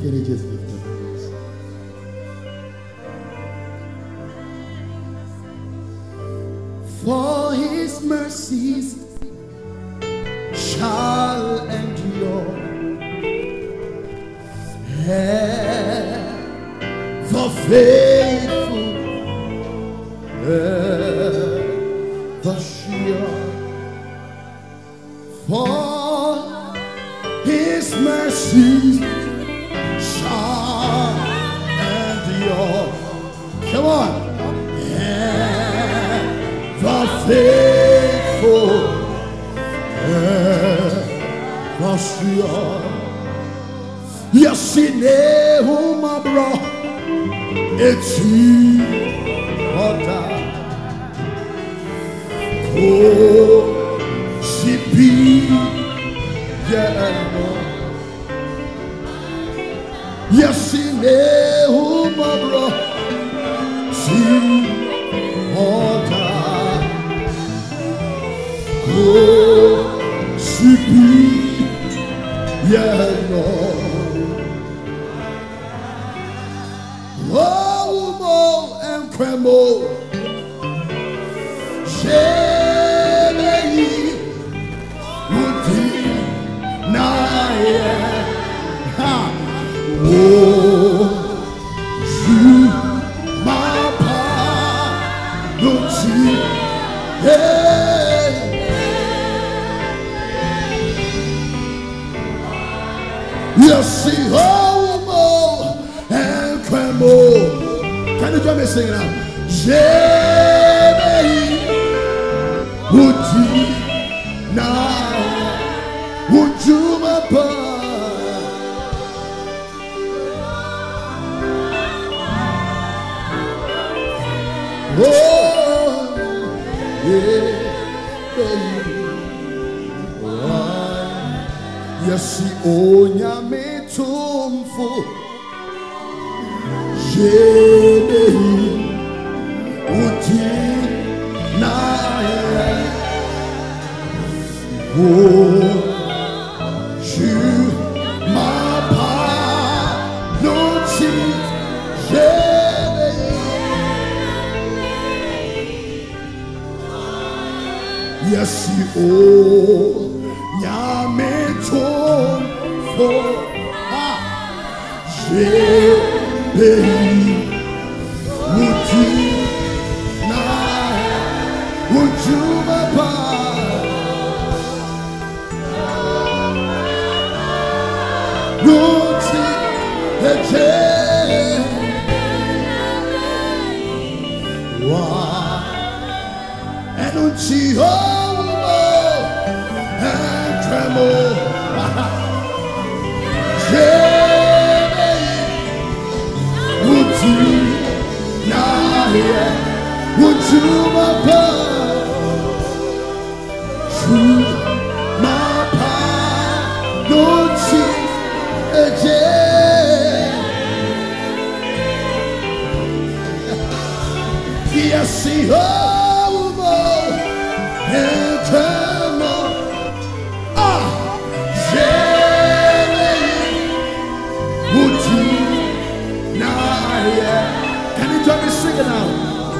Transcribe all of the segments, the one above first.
Can you just lift up? For his mercies shall endure. Ever faithful, ever sure. Yes, in whom I brought it's you, Oda. Oh, mo and Join me singing out? Shebe Uti na Ujuma pa. Oh, yeah? Yes, oh, onyame. Yemehi Oh, you. Yes, oh, nyame tumfo. Ah. Yemehi and tremble. Uti na ye ujuma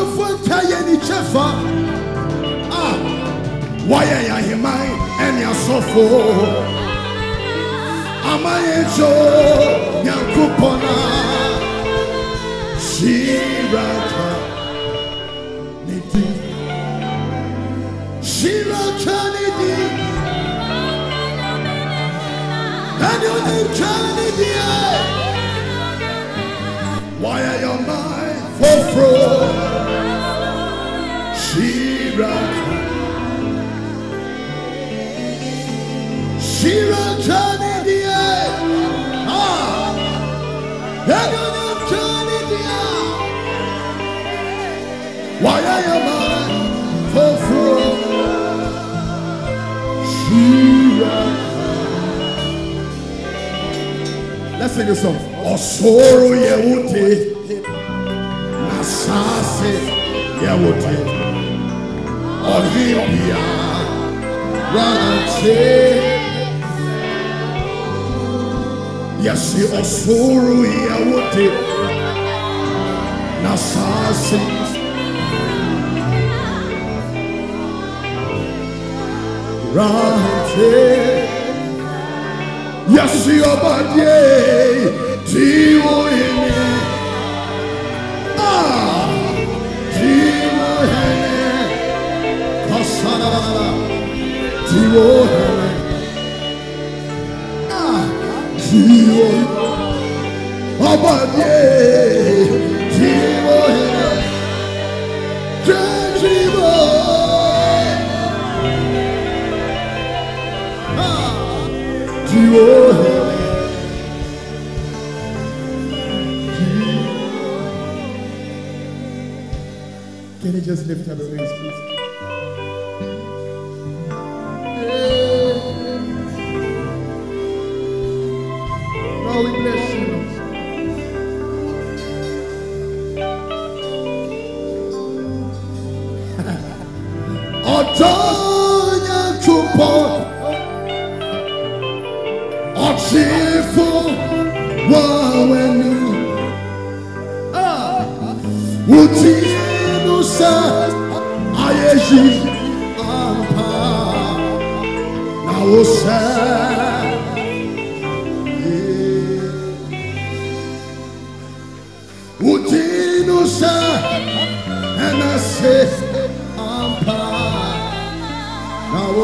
amanfrafo nta yɛ ni kyɛfa a wayɛ yɛ aheman ɛne asɔfo ama yɛdwo nyankopɔn a hyiraka ne di hyiraka ne di ɛne onyimtwa ne deɛ wayɛ yɛ ɔman foforo Shiratani. Ah. Shiratani. Why I am I for Shiraka. Let's sing this song. Osoro Yehudi. Nasase Yehudi. Yewute. Ohimpia. Ranche. Yasi Osoro Yewute. Nasase. Ranche. Yasi Obadye. Tiwo Ine. Ah. Can you just lift up your hands, please? Adonha Chupo. Oshifo O ah. Utino sa Ayeji Ampa. Na o Utino sa Enasef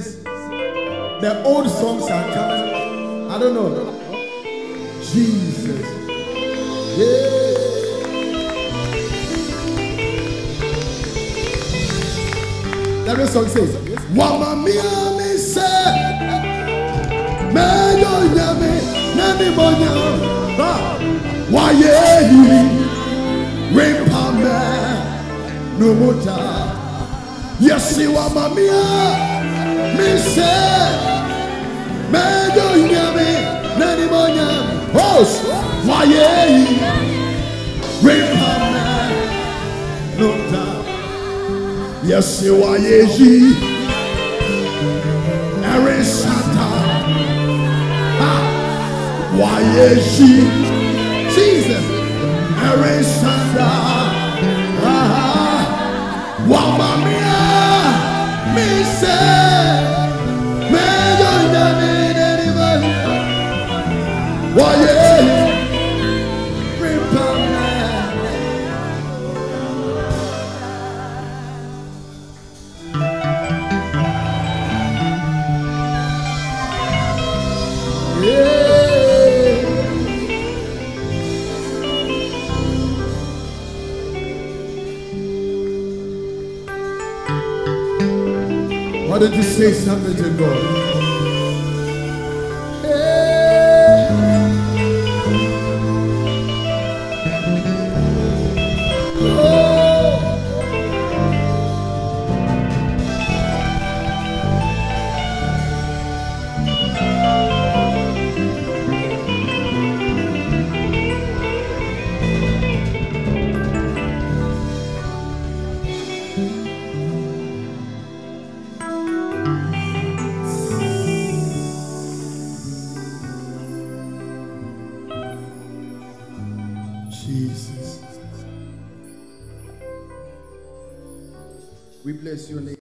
I'm the old songs are coming. I don't know. Jesus. Yeah. That song says, Wama mia mi se, me yo nyame, nani monya, ha, wa ye hi, rimpa me, no muta. Yes, you are mamia. Me me do. Yes, you are ye. Santa. Why ye? Jesus. Eri Santa. Ah, Wama mia, mi se, Why don't you say something to God? Bless your.